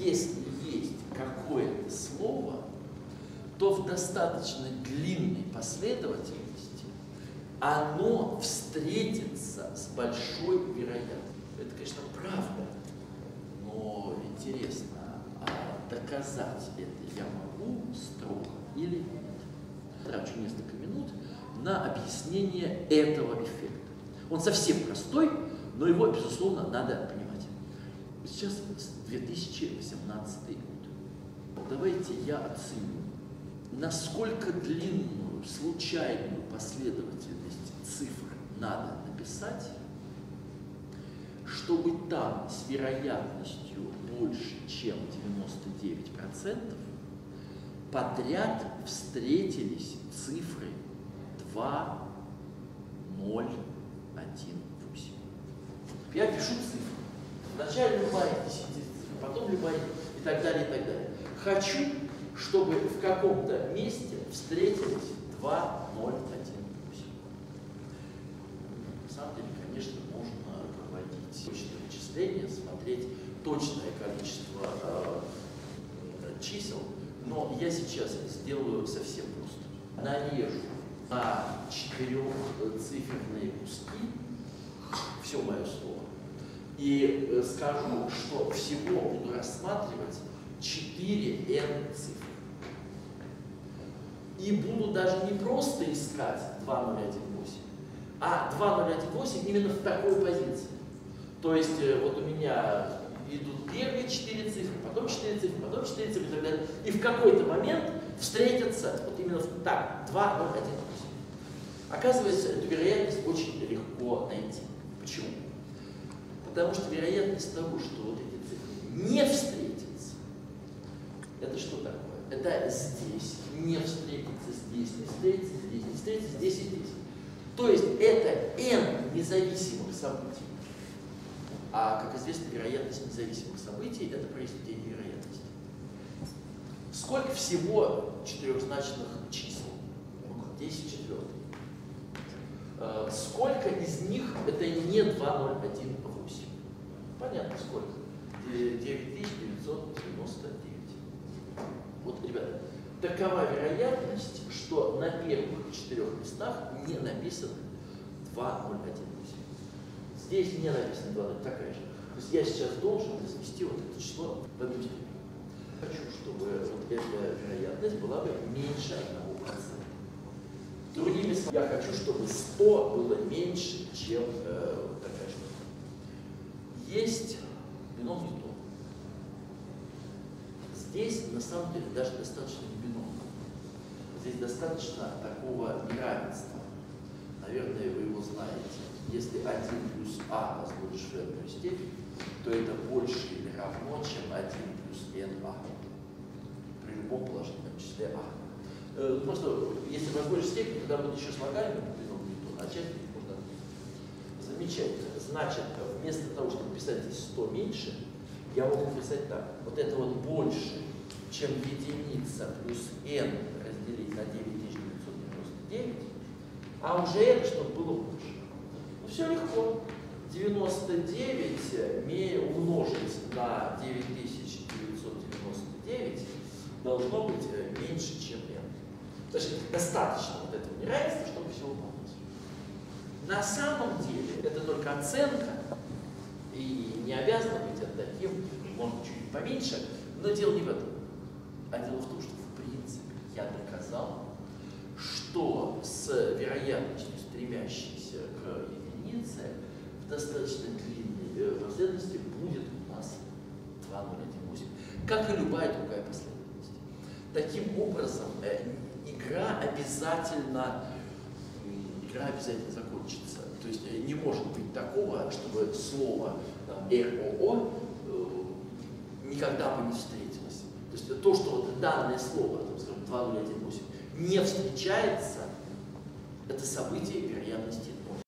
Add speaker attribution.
Speaker 1: если есть какое-то слово, то в достаточно длинной последовательности оно встретится с большой вероятностью. Это, конечно, правда, но интересно, а доказать это я могу строго или нет? Трачу несколько минут на объяснение этого эффекта. Он совсем простой, но его, безусловно, надо понимать. Сейчас 2018 год. Давайте я оценю, насколько длинную случайную последовательность цифр надо написать, чтобы там с вероятностью больше, чем 99%, подряд встретились цифры 2, 0, 1, 8. Я пишу цифры. Вначале любая десятицифра, потом любая и так далее, и так далее. Хочу, чтобы в каком-то месте встретились 2, 0, 1, 8. На самом деле, конечно, можно проводить точные вычисления, смотреть точное количество э, чисел, но я сейчас сделаю совсем просто. Нарежу на четырехциферные куски все мое слово и э, скажу, что всего буду рассматривать 4n цифр. И буду даже не просто искать 2018, а 2018 именно в такой позиции. То есть э, вот у меня идут первые 4 цифры, потом 4 цифры, потом 4 цифры и так далее. И в какой-то момент встретятся вот именно так, 2018. Оказывается, эту вероятность Потому что вероятность того, что вот эти цифры не встретятся, это что такое? Это здесь не встретится, здесь не встретится, здесь не встретится, здесь и здесь. То есть это n независимых событий. А, как известно, вероятность независимых событий – это произведение вероятности. Сколько всего четырехзначных чисел? 10 четвертых. Э, сколько из них это не 2018? Понятно, сколько? 9999. Вот, ребята, такова вероятность, что на первых четырех местах не написано 2018. Здесь не написано 2, такая же. То есть я сейчас должен возвести вот это число в одну степень. Хочу, чтобы вот эта вероятность была бы меньше 1%. Другими словами, я хочу, чтобы 100 было меньше, чем есть бином Ньютона. Здесь, на самом деле, даже достаточно не бином. Здесь достаточно такого неравенства. Наверное, вы его знаете. Если 1 плюс а возводишь в n степень, то это больше или равно, чем 1 плюс na при любом положительном числе а. Э, просто, если возводишь степень, тогда будет еще слагаемый бином Ньютона, а часть замечательно. Значит, вместо того, чтобы писать здесь 100 меньше, я могу писать так. Вот это вот больше, чем единица плюс n разделить на 9999, а уже это, чтобы было больше. Ну все легко. 99 умножить на 9999 должно быть э, меньше, чем n. То есть достаточно вот этого неравенства, чтобы все выполнить. На самом деле это только оценка, и не обязано быть таким, может чуть поменьше, но дело не в этом. А дело в том, что в принципе я доказал, что с вероятностью, стремящейся к единице, в достаточно длинной э, последовательности будет у нас 2018, как и любая другая последовательность. Таким образом, э, игра обязательно, обязательно закончится. То есть э, не может быть такого, чтобы слово там, РОО э, никогда бы не встретилось. То есть то, что вот данное слово, там, скажем, 2018, не встречается, это событие вероятности